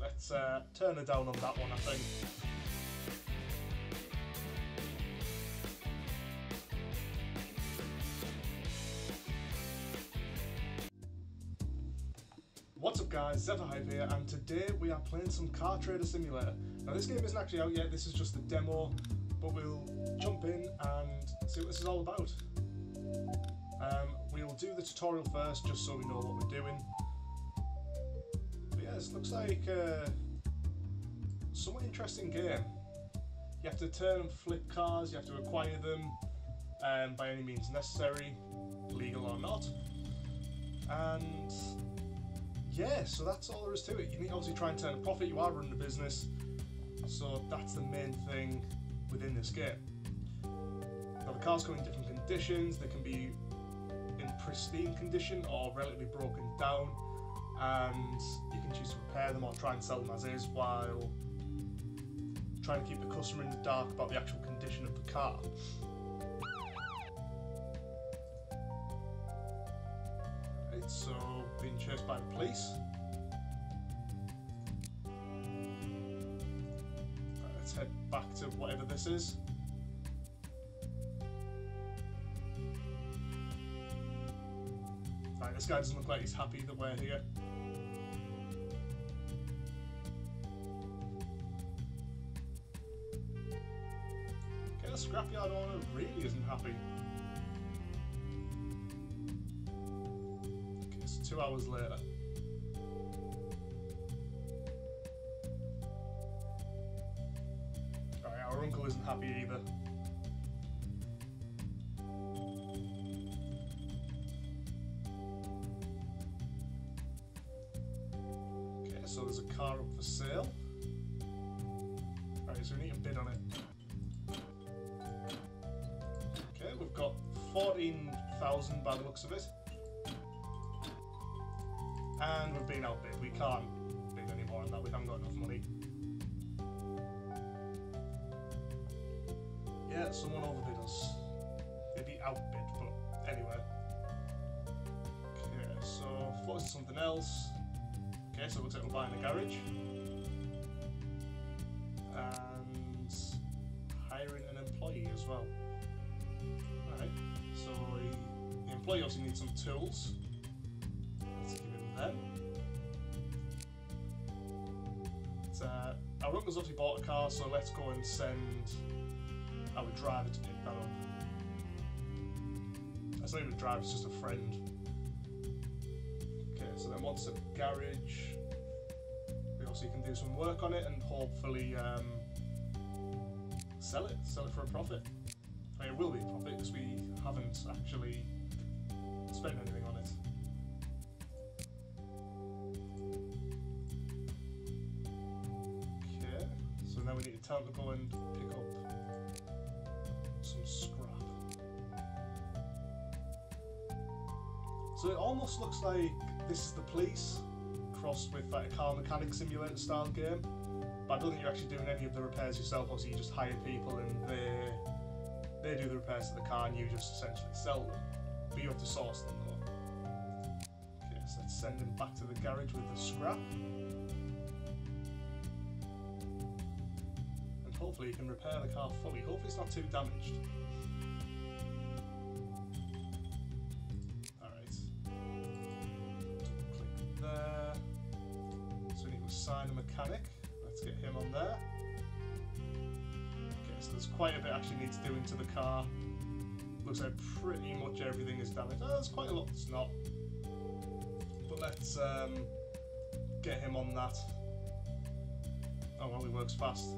Let's uh, turn it down on that one, I think. What's up guys, XefyrHype here, and today we are playing some Car Trader Simulator. Now this game isn't actually out yet, this is just the demo, but we'll jump in and see what this is all about. Um, we'll do the tutorial first, just so we know what we're doing. But yeah, this looks like a somewhat interesting game. You have to turn and flip cars, you have to acquire them um, by any means necessary, legal or not. And yeah, so that's all there is to it. You need to obviously try and turn a profit. You are running a business, so that's the main thing within this game. Now the cars come in different conditions. They can be in pristine condition or relatively broken down, and you can choose to repair them or try and sell them as is while trying to keep the customer in the dark about the actual condition of the car. Right, so being chased by the police. Head back to whatever this is. Right, this guy doesn't look like he's happy that we're here. Okay, the scrapyard owner really isn't happy. Okay, so two hours later. So there's a car up for sale. Alright, so we need to bid on it. Okay, we've got 14,000 by the looks of it. And we've been outbid. We can't bid anymore on that. We haven't got enough money. Yeah, someone overbid us. They'd be outbid, but anyway. Okay, so what is something else? Okay, so it looks like we're buying a garage. And hiring an employee as well. Alright, so the employee obviously needs some tools. Let's give him them. It's, uh, our uncle's obviously bought a car, so let's go and send our driver to pick that up. That's not even a driver, it's just a friend. So then once the garage, we also can do some work on it and hopefully um, sell it, sell it for a profit. I mean, it will be a profit because we haven't actually spent anything on it. Okay, so now we need to tell to go and pick up some scrap. So it almost looks like this is the police crossed with like a car mechanic simulator style game. But I don't think you're actually doing any of the repairs yourself, obviously you just hire people and they they do the repairs to the car and you just essentially sell them. But you have to source them though. Okay, so let's send him back to the garage with the scrap. And hopefully you can repair the car fully. Hopefully it's not too damaged. Assign a mechanic. Let's get him on there. Okay, so there's quite a bit actually needs doing to the car. Looks like pretty much everything is damaged. Oh, there's quite a lot that's not. But let's um, get him on that. Oh well, he works fast.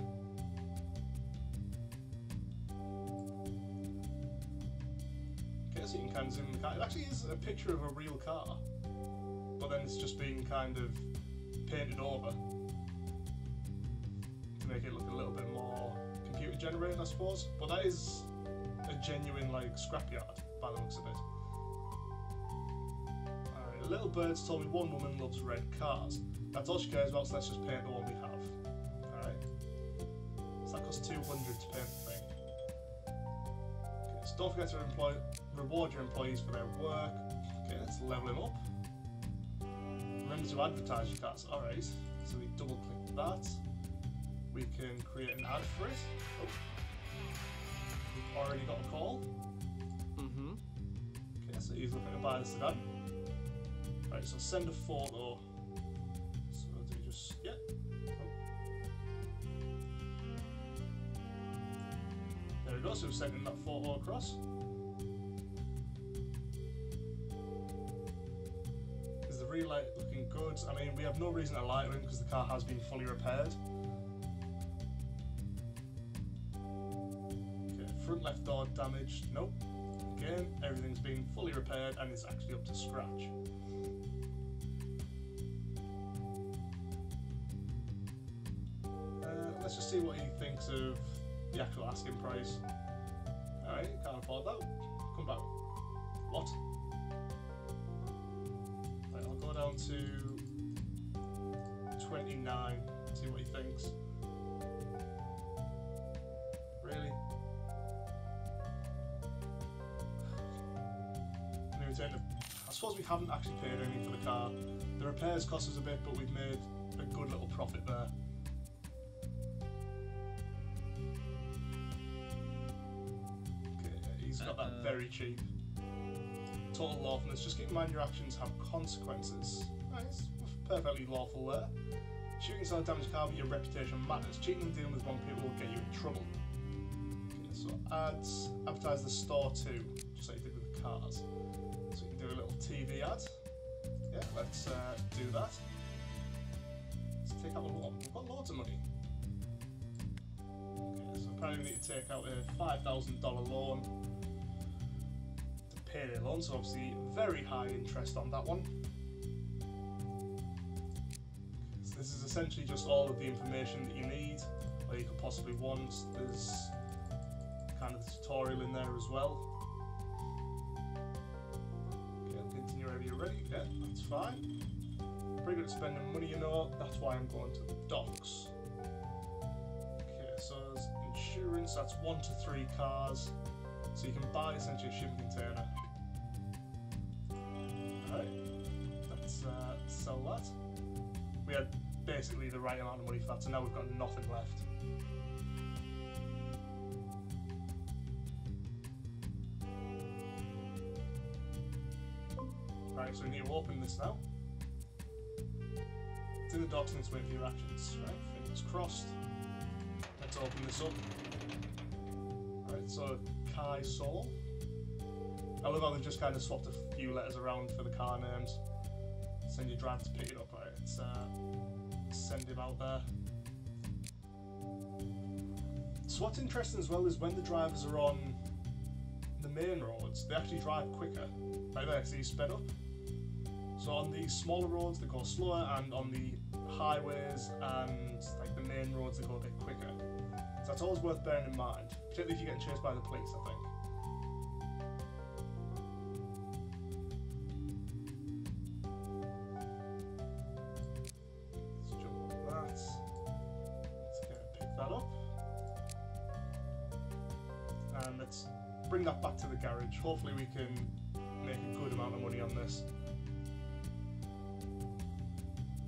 Okay, so you can kind of zoom in the car. It actually is a picture of a real car, but then it's just being kind of painted over to make it look a little bit more computer generated, I suppose. But that is a genuine like scrapyard by the looks of it. Alright, Little Birds told me one woman loves red cars. That's all she cares about, so let's just paint the one we have. Alright. So that costs 200 to paint the thing. Okay, so don't forget to employ, reward your employees for their work. Okay, let's level him up. To advertise your cars. Alright, so we double click that. We can create an ad for it. Oh. We've already got a call. Mm-hmm. Okay, so he's looking to buy the sedan. Right, so send a photo. So do we just, yeah. Oh. There we go, so we're sending that photo across. Good? I mean, we have no reason to lie to him because the car has been fully repaired. Okay, front left door damaged. Nope. Again, everything's been fully repaired and it's actually up to scratch. Uh, let's just see what he thinks of the actual asking price. Alright, can't afford that. Come back. What? Right, I'll go down to 29, see what he thinks. Really? And he returned it. I suppose we haven't actually paid anything for the car. The repairs cost us a bit, but we've made a good little profit there. Okay, he's got that uh, very cheap. Total lawfulness. Just keep in mind your actions have consequences. Nice. Perfectly lawful there. Shooting someone damaged car with your reputation matters. Cheating and dealing with wrong people will get you in trouble. Okay, so ads. Advertise the store too, just like you did with the cars. So you can do a little TV ad. Yeah, let's uh, do that. Let's take out a loan. We've got loads of money. Okay, so apparently we need to take out a five thousand dollar loan. To pay the loan, so obviously very high interest on that one. This is essentially just all of the information that you need, or you could possibly want. There's kind of the tutorial in there as well. Okay, continue whenever you're ready. Yeah, that's fine. Pretty good at spending money, you know. That's why I'm going to the docks. Okay, so there's insurance. That's one to three cars. So you can buy essentially a shipping container. Alright, let's uh, sell that. We had basically the right amount of money for that, so now we've got nothing left. Right, so we need to open this now. In the docks and waiting for your actions. Right, fingers crossed. Let's open this up. Alright, so Kai Soul. I love how they've just kind of swapped a few letters around for the car names. Send your driver to pick it up, send him out there. So what's interesting as well is when the drivers are on the main roads, they actually drive quicker. Like there, see sped up. So on the smaller roads they go slower, and on the highways and like the main roads they go a bit quicker. So that's always worth bearing in mind, particularly if you're getting chased by the police. I think. We can make a good amount of money on this.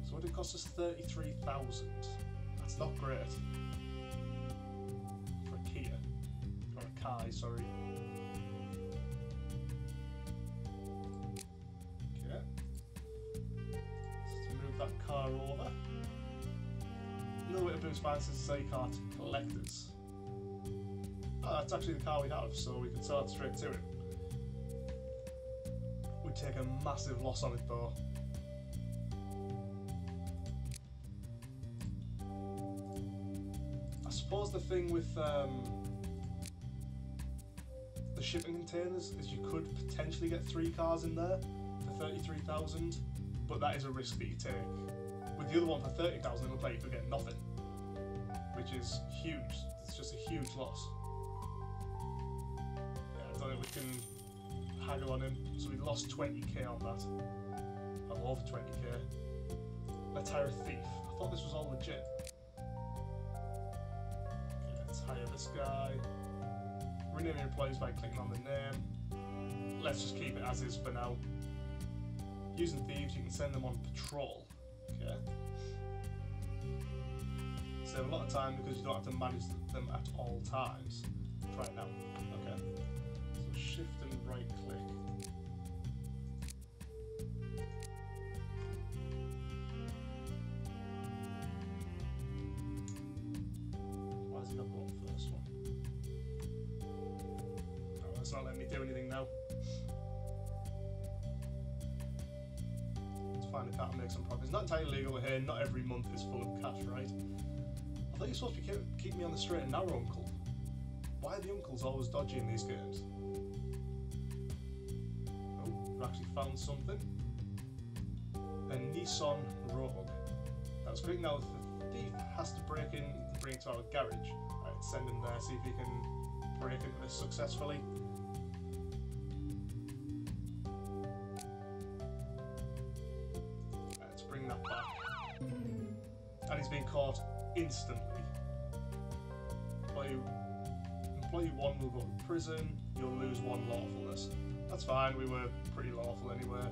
So what did it cost us? 33,000. That's not great. For a Kia. Or a Kai, sorry. Okay. Let's move that car over. Another way to boost finances is your car to collectors. Oh, that's actually the car we have, so we can sell it straight to him. Take a massive loss on it though. I suppose the thing with um, the shipping containers is you could potentially get three cars in there for 33,000, but that is a risk that you take. With the other one for 30,000, it looks like you could get nothing, which is huge. It's just a huge loss. Yeah, I don't think we can haggle on him. So we lost 20k on that. I'm over 20k. Let's hire a thief. I thought this was all legit. Okay, let's hire this guy. rename your employees by clicking on the name. Let's just keep it as is for now. Using thieves, you can send them on patrol. Okay. Save a lot of time because you don't have to manage them at all times. It now. And right click. Why has he not got the first one? Oh, it's not letting me do anything now. Let's find a and make some profit. It's not entirely legal here. Not every month is full of cash, right? I thought you were supposed to keep me on the straight and narrow, Uncle. Why are the uncles always dodgy in these games? Found something. A Nissan Rogue. That's great. Now, the thief has to break in and bring it to our garage, send him there, see if he can break into this successfully. Let's bring that back. And he's been caught instantly. Employee, employee one will go to prison. You'll lose one lawfulness. That's fine. We were pretty lawful anyway.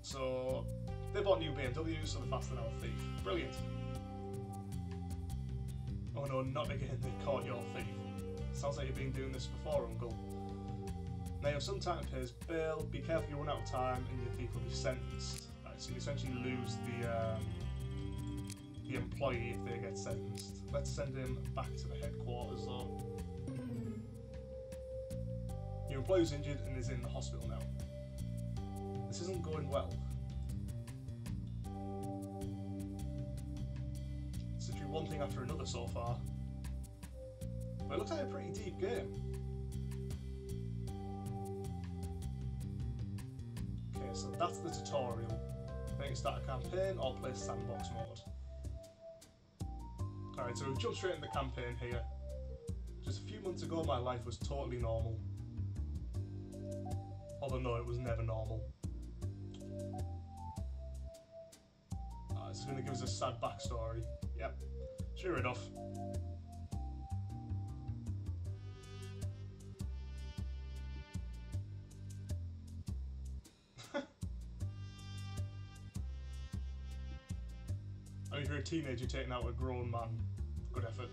So they bought new BMWs, so they're faster than our thief. Brilliant. Oh no, not again. They caught your thief. Sounds like you've been doing this before, Uncle. Now you have some time bill. Be careful you run out of time, and your thief will be sentenced. Right, so you essentially lose the. Um, the employee if they get sentenced. Let's send him back to the headquarters though. Your employee's injured and is in the hospital now. This isn't going well. It's literally one thing after another so far. But it looks like a pretty deep game. Okay, so that's the tutorial. Can start a campaign or play sandbox mode. Alright, so we've jumped straight into the campaign here. Just a few months ago, my life was totally normal. Although, no, it was never normal. Uh, it's going to give us a sad backstory. Yep, sure enough. I mean, if you're a teenager taking out a grown man, good effort.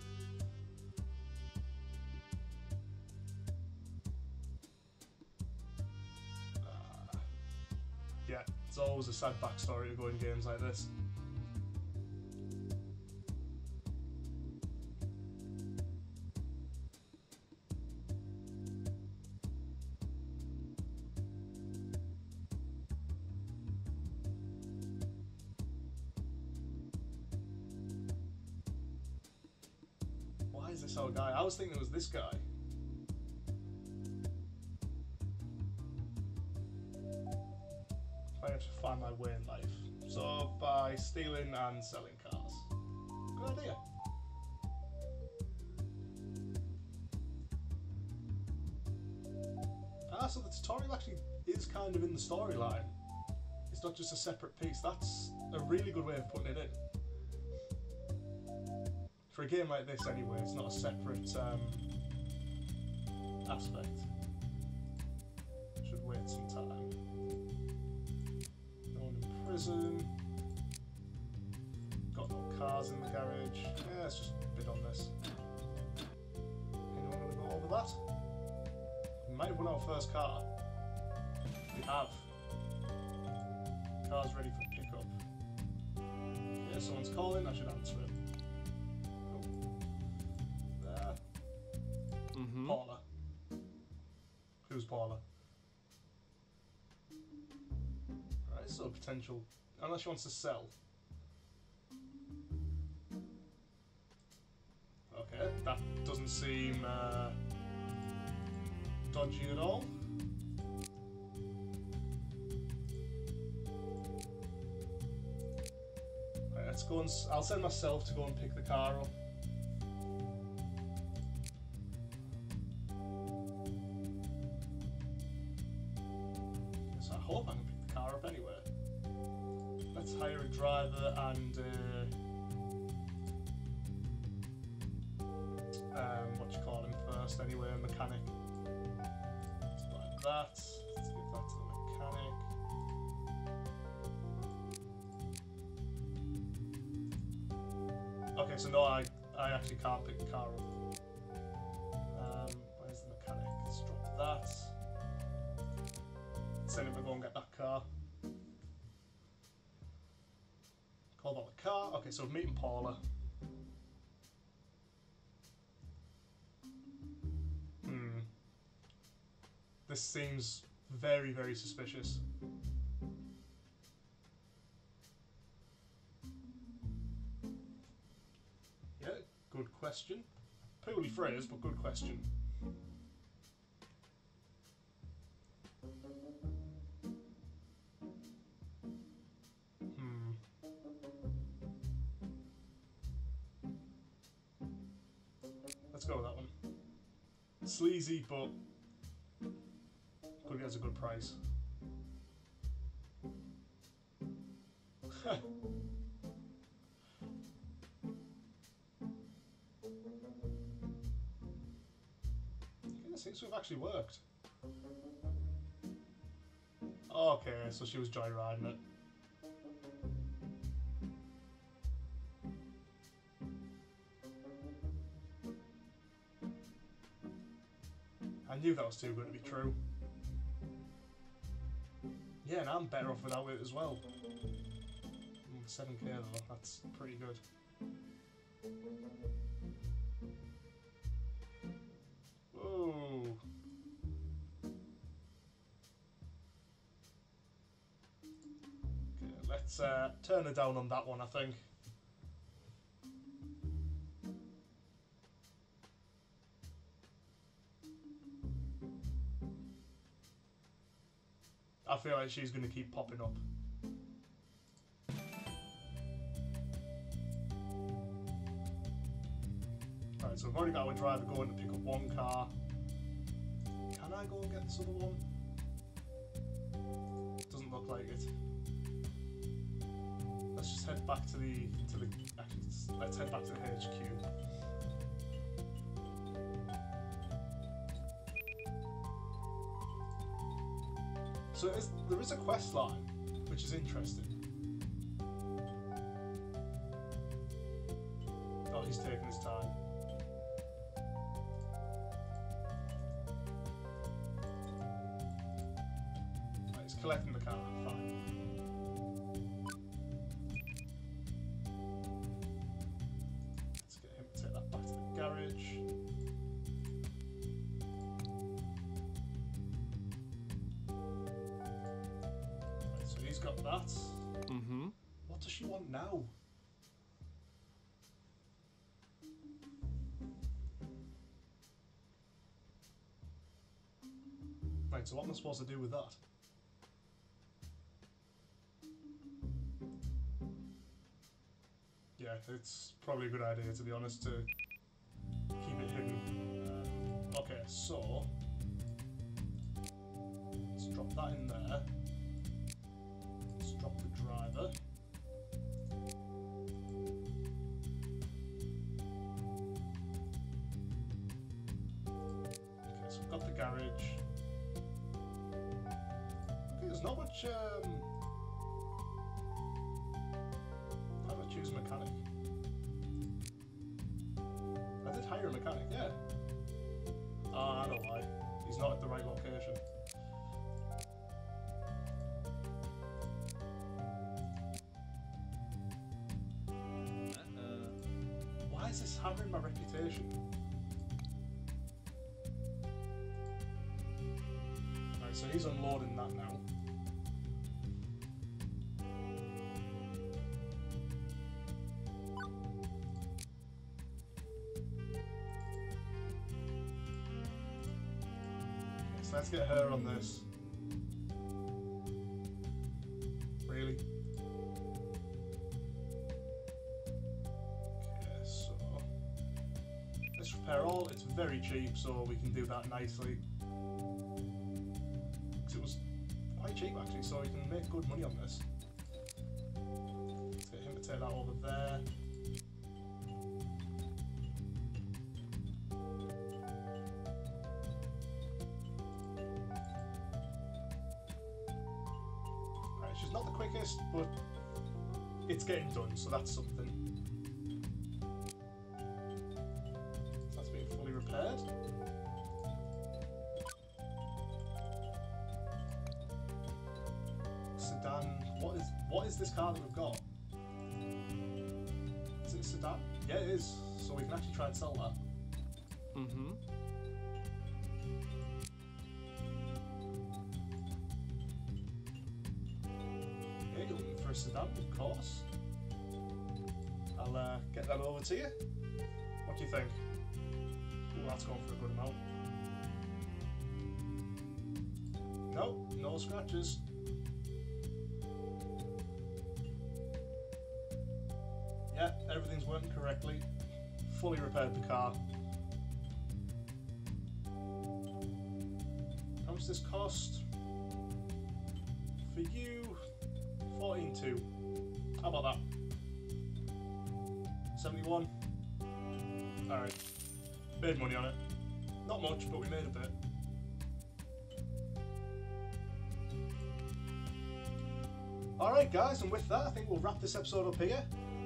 It's always a sad backstory to go in games like this. Why is this our guy? I was thinking it was this guy. Stealing and selling cars. Good idea. Ah, so the tutorial actually is kind of in the storyline. It's not just a separate piece. That's a really good way of putting it in for a game like this anyway, it's not a separate um, aspect. Should wait some time. No one in prison. Let's just bid on this. Anyone want to go over that? We might have won our first car. We have. Car's ready for pickup. Yeah, someone's calling, I should answer it. There. Mm-hmm. Paula. Who's Paula? Right, so potential. Unless she wants to sell. That doesn't seem uh, dodgy at all. Right, let's go and. I'll send myself to go and pick the car up. Okay, so no, I, I actually can't pick the car up. Um, where's the mechanic? Let's drop that. Send him to go and get that car. Call about the car. Okay, so meeting Paula. Hmm. This seems very, very suspicious. Question. Poorly phrased, but good question. Hmm. Let's go with that one. Sleazy, but could get a good price. Actually worked. Okay, so she was joyriding it. I knew that was too good to be true. Yeah, and I'm better off without it as well. Mm, 7k though, that's pretty good. Let's uh, turn it down on that one, I think. I feel like she's going to keep popping up. Alright, so we've already got our driver going to pick up one car. Can I go and get this other one? Doesn't look like it. Let's head back to the to the actually let's head back to the HQ. So is, there is a quest line, which is interesting. Oh, he's taking his time. Right, so he's got that. Mm-hmm. What does she want now? Right, so what am I supposed to do with that? Yeah, it's probably a good idea to be honest to keep it hidden. Okay, so much. Um, how I choose mechanic? I did hire a mechanic, yeah. Ah, I know why. He's not at the right location. Uh, Why is this hammering my reputation? Alright, so he's unloading that now. Get her on this. Really? Okay, so let's repair all. It's very cheap, so we can do that nicely. 'Cause it was quite cheap actually, so we can make good money on this. Let's get him to take that over there. Not the quickest, but it's getting done, so that's something. Of course. I'll uh, get that over to you. What do you think? Ooh, that's going for a good amount. No, no scratches. Yeah, everything's working correctly. Fully repaired the car. How much does this cost? For you, 14.2. How about that? 71. Alright. Made money on it. Not much, but we made a bit. Alright guys, and with that I think we'll wrap this episode up here.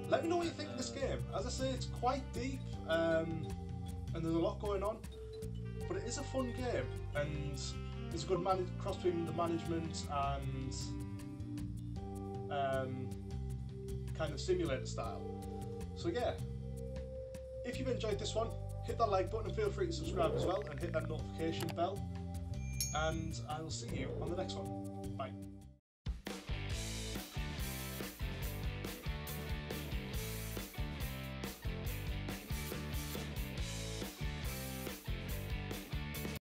Let me know what you think of this game. As I say, it's quite deep, um, and there's a lot going on, but it is a fun game, and there's a good man- cross between the management and um, kind of simulator style. So yeah, if you've enjoyed this one, hit that like button and feel free to subscribe as well, and hit that notification bell. And I will see you on the next one.